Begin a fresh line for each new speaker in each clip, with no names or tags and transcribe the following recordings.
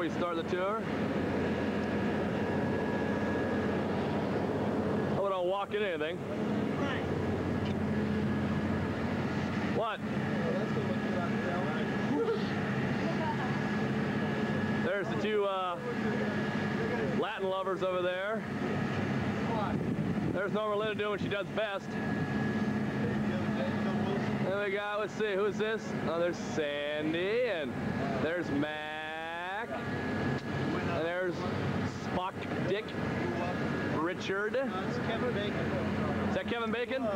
we start the tour. I don't walk in anything. What? There's the two uh, Latin lovers over there. There's Norma Linda doing what she does best. And we got, let's see, who's this? Oh, there's Sandy, and there's Mac, and there's Spock Dick Richard.
It's Kevin Bacon.
Is that Kevin Bacon?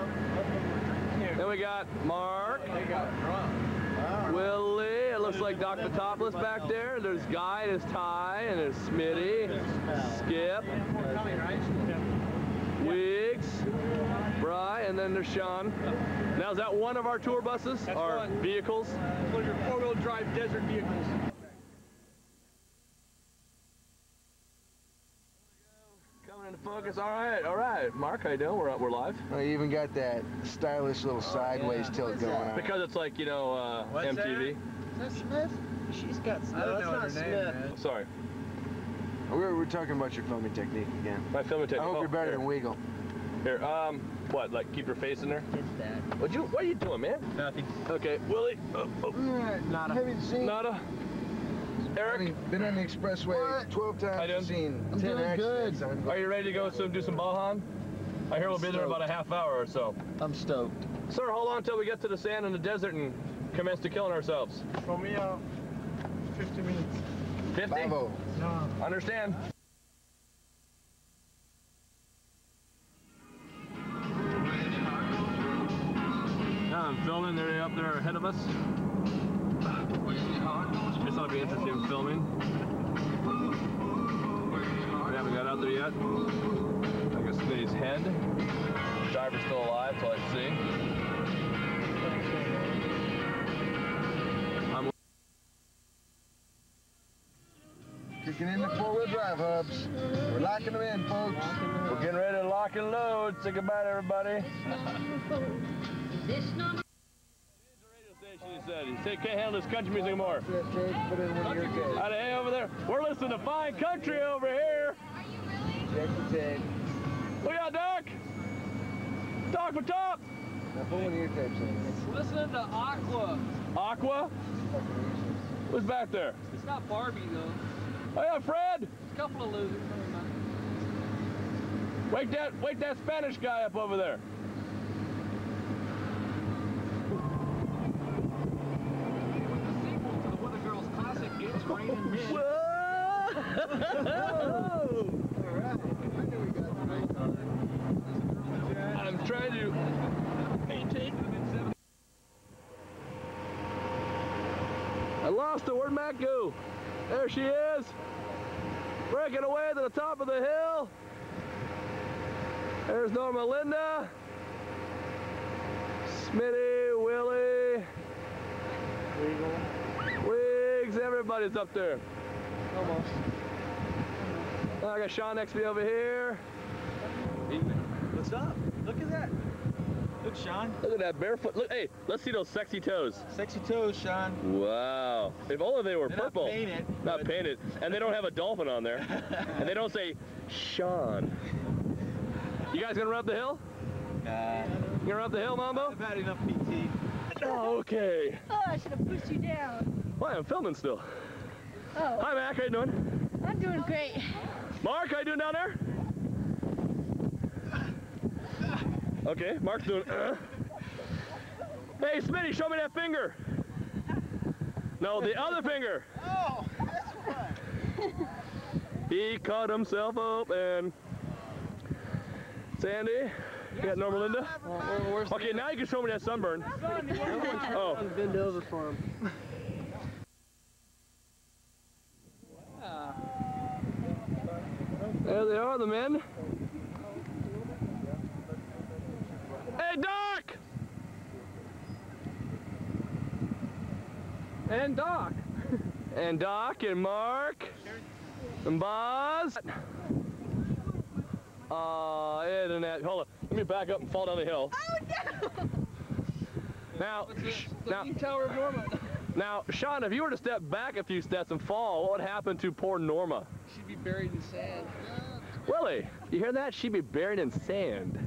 Then we got Mark, Willie, it looks like Dr. Topless back there. There's Guy and his tie, and there's Smitty, Skip, Wiggs, Bry, and then there's Sean. Now, is that one of our tour buses?
That's
our
one.
vehicles?
Of your four-wheel drive desert vehicles.
Coming into focus. All right, all right. Mark, how you doing? We're, we're live.
Well, you even got that stylish little sideways tilt going on.
Because it's like, you know, uh,
What's
MTV.
Is that Smith? She's got Smith.
I don't
That's
know
not
her
Smith.
name, man.
Sorry,
We're, we're talking about your filming technique again.
my filming technique.
I hope
oh,
you're better
here.
than Weagle.
Here, um, what, like keep your face in there?
It's that.
What you, what are you doing, man?
Nothing.
Okay, Willie, oh, oh,
Nada.
Haven't seen.
Nada, Eric,
Having been on the expressway 12
How you
times,
doing?
seen
I'm
10
doing
accidents.
good.
are you ready to go some, do some Bajan? I hear we'll be there in about a half hour or so.
I'm stoked.
Sir, hold on until we get to the sand and the desert and commence to killing ourselves.
For me, uh, 50 minutes.
50?
Bravo.
No.
Understand? Now I'm filming, they're up there ahead of us. This ought to be interesting filming. We haven't got out there yet. I guess Smitty's head. Driver's still alive, so I see. I'm
Kicking in the four-wheel drive hubs. We're locking them in, folks.
We're getting ready to lock and load. Say goodbye to everybody.
This number.
He said, he said, can't handle this country music anymore.
Put in one of your tags.
Out of hey over there. We're listening to fine country over here.
Tag.
Look out, Doc. Doc for top.
Now put one of your tags in.
Listening to Aqua.
Aqua. Who's back there?
It's not Barbie though.
Oh yeah, Fred.
A couple of losers.
Wake that, wake that Spanish guy up over there.
The sequel to the Weather Girls classic, Men.
I'm trying to maintain. I lost her. Where'd Matt go? There she is. Breaking away to the top of the hill. There's Norma Linda. Smitty, Willie. Wiggs, everybody's up there.
Almost.
I got Sean next to me over here.
What's up? Look at that. Look, Sean.
Look at that barefoot. Look, hey, let's see those sexy toes.
Sexy toes, Sean.
Wow. If only they were
They're not
purple.
painted,
Not painted. And they don't have a dolphin on there. and they don't say Sean. You guys gonna run up the hill?
Nah.
You gonna run up the hill, Mambo?
I've had enough PT.
Oh, okay.
Oh, I should have pushed you down.
Why, I'm filming still.
Oh,
Hi, Mac. How you doing?
I'm doing great.
Mark, how you doing down there? Okay, Mark's doing. Uh. Hey, Smitty, show me that finger. No, the other finger.
Oh, that's right.
He cut himself open. Sandy, you got Norma Linda? Okay, now you can show me that sunburn. Oh,
Bend over for him.
There they are, the men. Hey, Doc!
And Doc.
And Doc and Mark and Boz. Aw, isn't that? Hold on. Let me back up and fall down the hill.
Oh no!
Now?
The
now,
tower of Norma.
Now, Sean, if you were to step back a few steps and fall, what would happen to poor Norma?
She'd be buried in sand.
Willie, you hear that? She'd be buried in sand.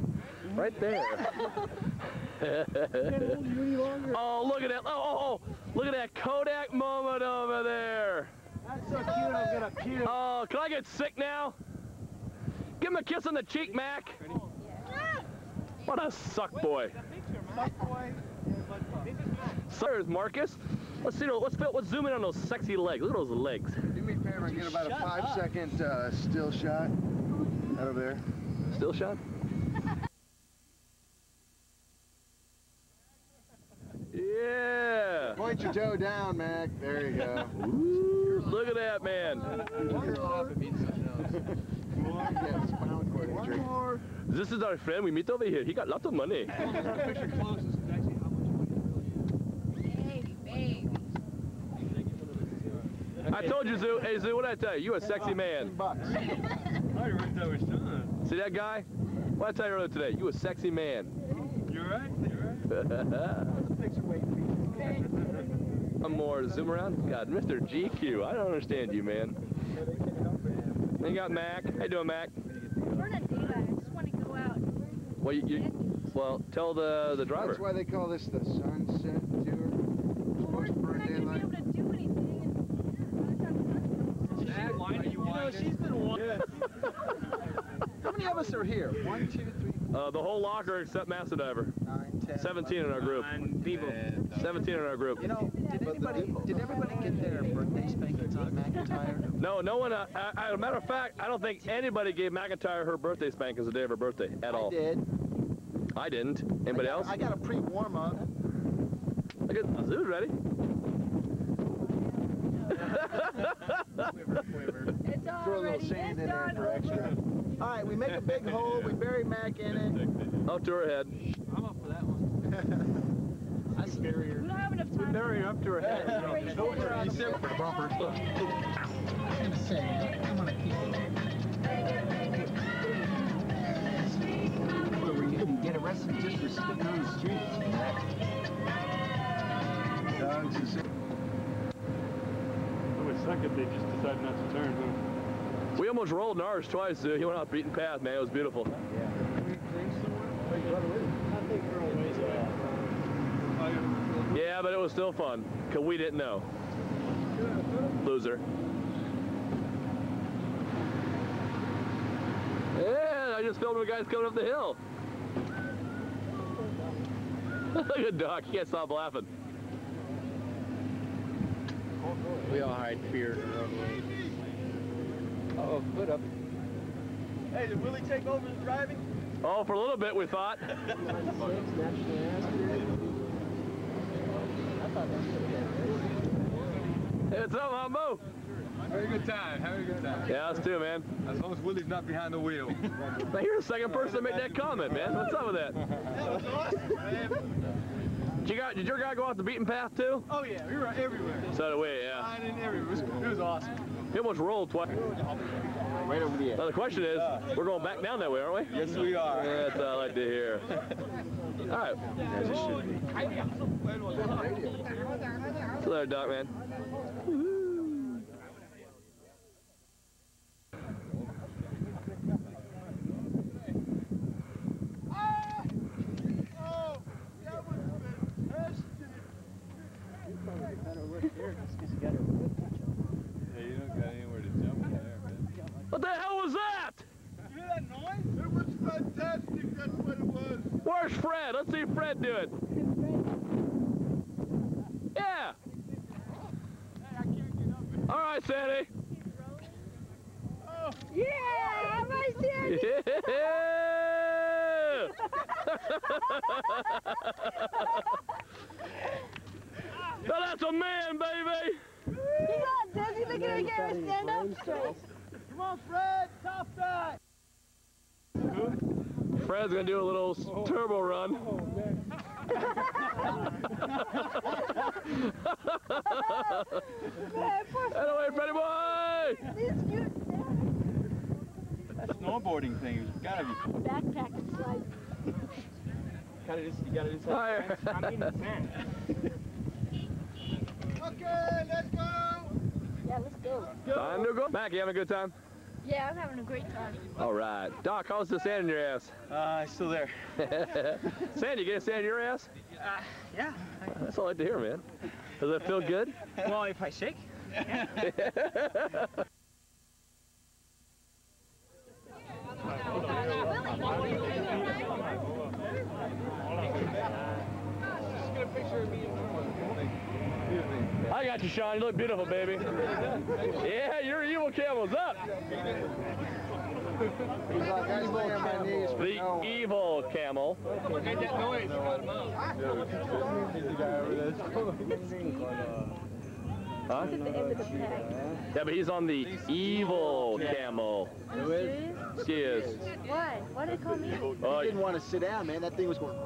Right there. oh, look at that. Oh, oh, oh, look at that Kodak moment over there.
That's so cute, I'm gonna puke.
Oh, can I get sick now? Give him a kiss on the cheek, Mac. What a suck boy. There's Marcus. Let's see. Let's fit, let's zoom in on those sexy legs. Look at those legs.
Do me a favor and get about a five second uh, still shot. Out of there.
Still shot. Yeah.
Point your toe down, Mac. There you go.
Ooh, look at that man.
You're off, it means something else.
Yeah, spinal cord injury.
This is our friend we meet over here. He got lots of money.
Picture closest is actually how much money
Baby, baby.
I told you, Zoo. Hey, Zoo, what did I tell you? You a sexy man.
Bucks.
I already worked that with
See that guy? What did I tell you earlier today? You a sexy man.
You're right, you're right.
Picture waiting for you.
One more zoom around. God, Mr. GQ. I don't understand you, man. Then you got Mac. How you doing, Mac?
We're not doing that. I just want to go out.
Well, you, you well tell the the driver.
That's why they call this the sunset tour.
We're, we're not going to be able to do anything. And, uh, yeah, by the time the sun
She's winding, you winding.
Been one. How many of us are here? One, two, three,
Uh, the whole locker except Master Diver.
nine, ten.
17 in our group.
And people.
17 in our group.
You know, did anybody, did everybody get their birthday spankings on McIntyre?
No, no one. Uh, I, I, a matter of fact, I don't think anybody gave McIntyre her birthday spank as the day of her birthday at all.
I did.
I didn't. Anybody
I got,
else?
I got a pre-warm up.
Look at Zoo's ready.
It's
Throw a little sand in
it's
there for extra.
All right, we make a big hole, we bury Mac in it.
Up to her head.
I'm up for that one.
That's scarier.
We don't have enough time.
Bury her up to her head.
Bury
No,
her head.
you
For the bumper.
I'm gonna say, I'm gonna keep Where we didn't get arrested just for spitting on the streets.
Dogs and sa-
It would suck if they just decided not to turn, huh?
We almost rolled in ours twice, Zoo. He went off beaten path, man. It was beautiful. Yeah, but it was still fun, because we didn't know. Loser. Yeah, I just filmed the guys coming up the hill. Look at Doc, he can't stop laughing.
We all hide fear in our own way. Oh, foot up.
Hey, did Willie take over the driving?
Oh, for a little bit we thought. It's up, Humbo.
a good time. Having a good time.
Yeah, us too, man.
As long as Willie's not behind the wheel.
Now, you're the second person to make that comment, man. What's up with that? Did, you got, did your guy go off the beaten path too?
Oh yeah, we were everywhere.
So did we, yeah.
Flying in everywhere. It was, it was awesome.
He almost rolled twice.
Right over the edge.
Now the question is, we're going back down that way, aren't we?
Yes, we are.
That's what I like to hear. All right. So there, Doc, man.
Hey, you don't got anywhere to jump in there, man.
What the hell was that?
You hear that noise?
It was fantastic, that's what it was.
Where's Fred? Let's see Fred do it. Yeah. All right, Sandy.
Yeah, I'm my Sandy.
Yeah. now that's a man, baby.
He got dizzy looking at Gary stand up straight.
Come on, Fred, top that.
Fred's gonna do a little s- turbo run.
Man, poor
Anyway, Freddy boy.
That snowboarding thing has gotta be.
Backpack and slide.
Gotta just, you gotta just.
Hi.
I'm in the
let's go.
Yeah, let's go.
Time to go. Mac, you having a good time?
Yeah, I'm having a great time.
All right. Doc, how's the sand in your ass?
Uh, it's still there.
sand, you getting sand in your ass?
Uh, yeah.
That's all I like to hear, man. Does that feel good?
Well, if I shake.
I got you, Sean. You look beautiful, baby. Yeah, your evil camel's up.
He's like, I stay on my
Huh?
It's at the end of the pack.
Yeah, but he's on the evil camel.
Who is?
She is.
Why? Why did they call me?
Oh,
didn't want to sit down, man. That thing was going.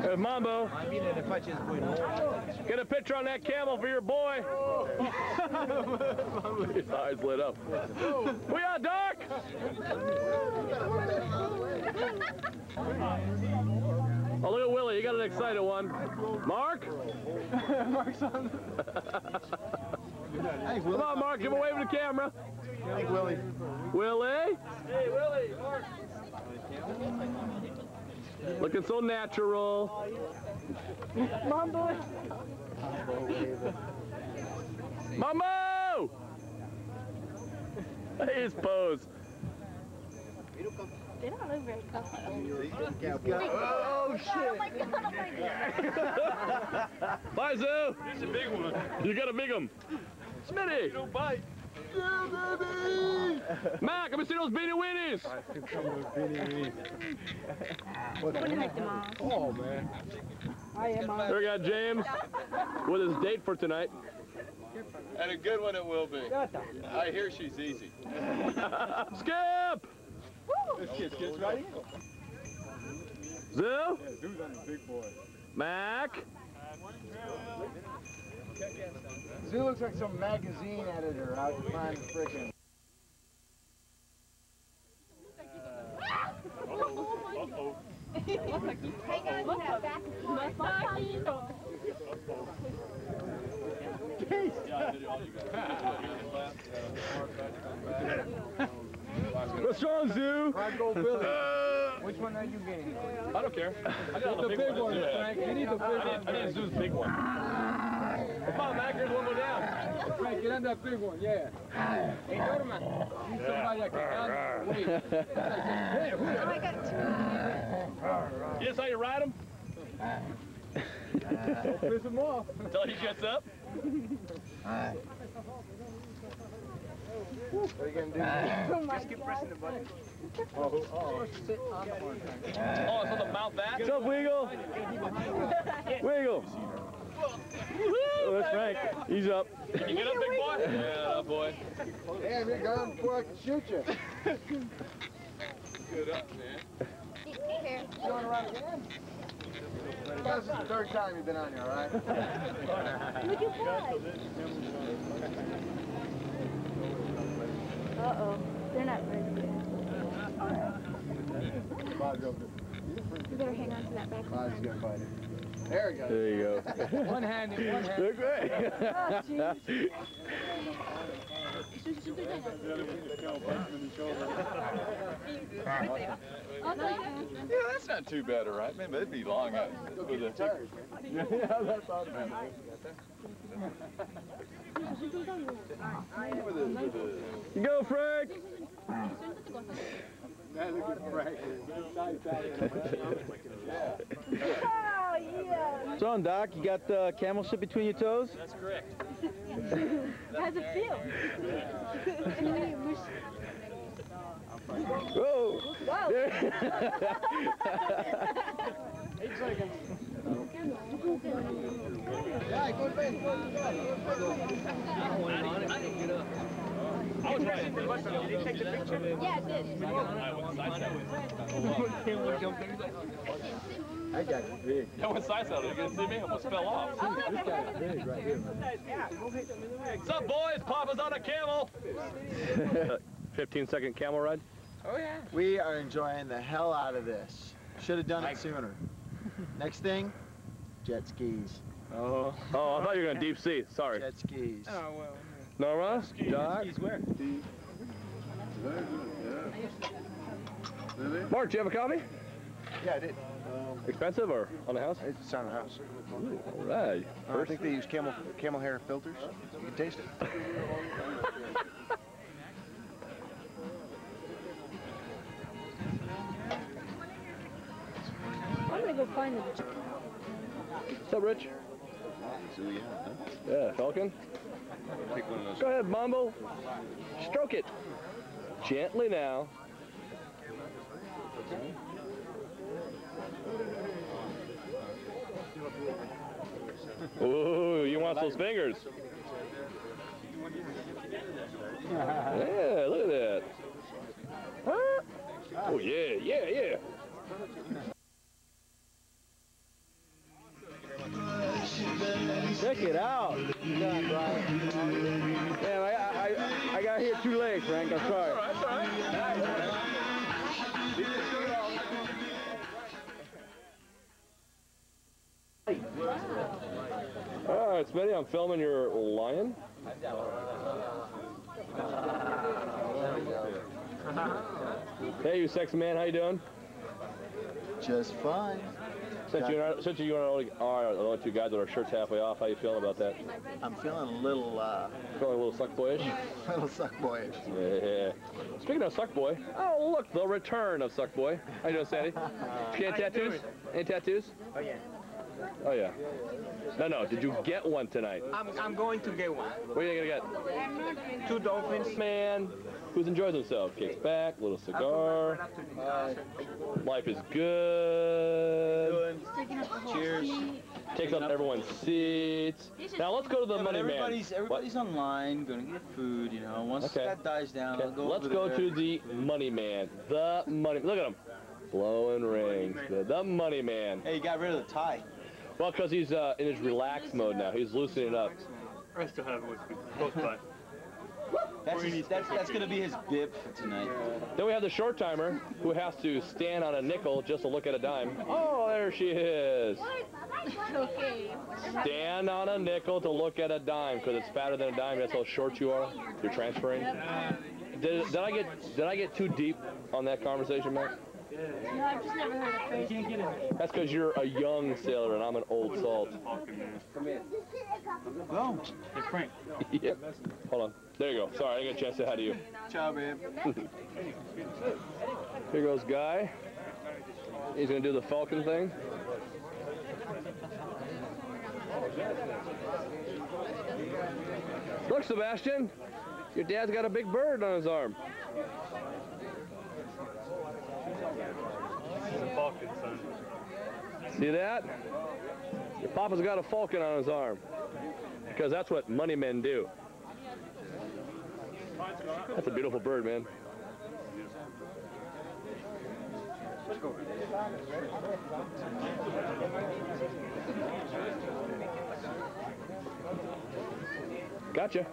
There's Mambo. Get a picture on that camel for your boy. His eyes lit up. We are Doc? Oh, look at Willie. You got an excited one. Mark?
Mark's on.
Come on, Mark. Give a wave to the camera.
Hey, Willie.
Willie? Hey, Willie. Mark. Looking so natural.
Mom, boy.
Mambo! His pose.
They don't look very comfortable.
Oh, shit.
Oh my god, oh my god.
Bye, Zoo. He's a big one. You got a big one. Smitty. don't bite.
Yeah, baby.
Mac, let me see those beanie weenies.
When you make them all.
Oh, man.
Here we got James with his date for tonight.
And a good one it will be. I hear she's easy.
Skip!
This kid's kid's riding?
Zoo?
Yeah, dude's on the big boy.
Mac?
Zoo looks like some magazine editor out behind the frickin'.
Hang on to that back.
What's wrong, Zoo?
Frank Gold Billy. Uh, Which one are you getting?
I don't care. I got
the big one, Frank. You need the big one.
I need Zoo's big one. Come on, Mac, here's one more down.
Frank, get on that big one, yeah. Hey, Norman, you somebody that can handle weight. Hey, who
Oh, I got two.
You just how you ride him?
Don't piss him off.
Until he gets up?
What are you do?
Oh my god.
Oh, oh, sit on the one.
Oh, it's on the mount back? What's up, Wiggle? Wiggle. Oh, that's Frank. He's up. Can you get up, big boy? Yeah, boy.
Damn, you're gone before I can shoot you.
Good up, man.
Here.
You wanna ride again? This is the third time you've been on here, all right?
Look at that. Uh-oh. They're not ready yet. You better hang on to that back
Bob's
one.
gonna fight it. There you go.
There you go.
One handed, one handed.
Look great.
Oh, jeez.
Yeah, that's not too bad, all right? Man, they'd be long out with a
Yeah, that's awesome.
Go, Frank.
Now look at Frank.
Oh, yeah.
What's on, Doc? You got the camel shit between your toes? That's correct.
How's it feel?
Whoa!
Whoa.
Yeah, good thing.
I was right. Did he take the picture?
Yeah, it did.
I got you big.
I went side saddle. You gonna see me? I almost fell off.
This guy's big right here, man.
What's up, boys? Papa's on a camel. 15 second camel ride. Oh, yeah.
We are enjoying the hell out of this. Should have done it sooner. Next thing, jet skis.
Oh,
Oh, I thought you were going deep sea. Sorry.
jet skis.
Oh, well.
Norma? Doc?
He's where?
Mark, do you have a copy?
Yeah, I did.
Expensive or on the house?
It's on the house.
Ooh, All right.
I think they use camel camel hair filters. You can taste it.
I'm gonna go find them.
What's up, Rich? Yeah, Falcon. Go ahead, Mambo. Stroke it. Gently now. Ooh, you want those fingers? Yeah, look at that. Huh? Oh yeah, yeah, yeah.
Check it out. Damn, I, I, I got hit two legs, Frank. I'm sorry.
All right, Smitty, I'm filming your lion. Hey, you sexy man, how you doing?
Just fine.
Since you're not, since you're only are the only two guys with our shirts halfway off, how you feeling about that?
I'm feeling a little, uh,
Feeling a little suck boyish?
little suck boyish.
Yeah. Speaking of suck boy, oh look, the return of suck boy. How you doing, Sandy? You any tattoos? Any tattoos?
Oh, yeah.
Oh yeah. No, no. Did you get one tonight?
I'm, I'm going to get one.
What are you gonna get?
Two dolphins.
Man who's enjoyed himself. Kicks back, little cigar. Life is good.
Taking up the whole
Cheers.
seat.
Takes up everyone's seats. Now let's go to the
Yeah, but
money man.
everybody's everybody's online, gonna get food. You know, once
Okay.
that dies down,
Okay,
I'll go
let's
over
go
there.
to the money man. The money. Look at him. Blowing rings. The, the money man.
Hey, you got rid of the tie.
Well, because he's uh, in his relaxed mode now. He's loosening up.
I still have it with me. Both times.
That's, his, that's that's gonna be his bib for tonight.
Then we have the short timer who has to stand on a nickel just to look at a dime. Oh, there she is. Stand on a nickel to look at a dime because it's fatter than a dime. That's how short you are. You're transferring. Did, did I get did I get too deep on that conversation, Matt?
No, I've just never heard of it.
That's because you're a young sailor and I'm an old salt.
Go.
Hey, Frank.
yep. Hold on. There you go. Sorry, I didn't get a chance to say hi to you.
Ciao, babe.
Here goes Guy. He's gonna do the falcon thing. Look, Sebastian, your dad's got a big bird on his arm.
Falcon, son.
See that? Your papa's got a falcon on his arm. Because that's what money men do. That's a beautiful bird, man. Gotcha.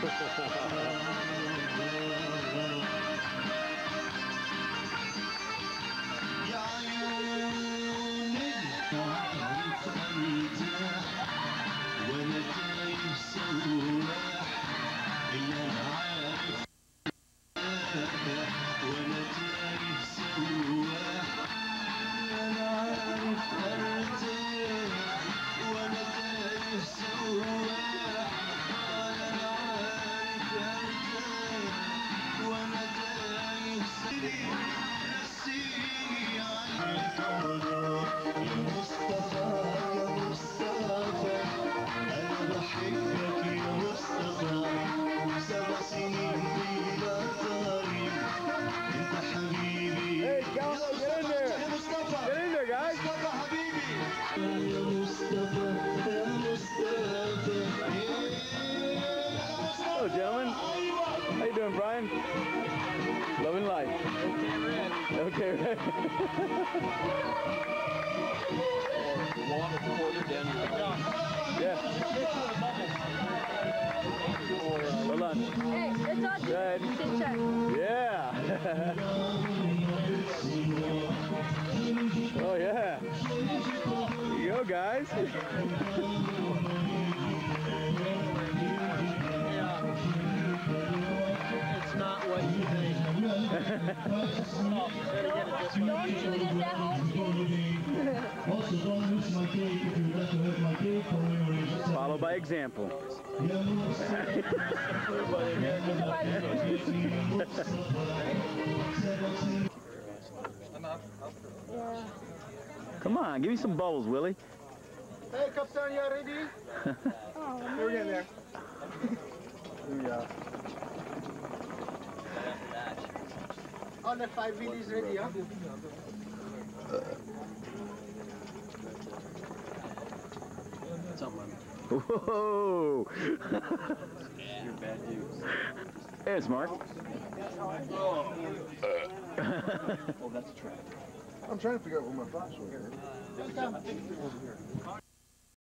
Thank you. Brian? Loving life. Okay, red. yeah. For lunch.
Hey, it's on.
Yeah. oh yeah. Here you go, guys. Follow by example. Come on, give me some bubbles, Willie.
Hey, Captain, you ready? We're getting there. Here we go. All the five wheelies ready, huh?
Whoa! There's Mark. Oh, that's a trap.
I'm trying to figure out where my flash was. Um,